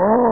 Oh.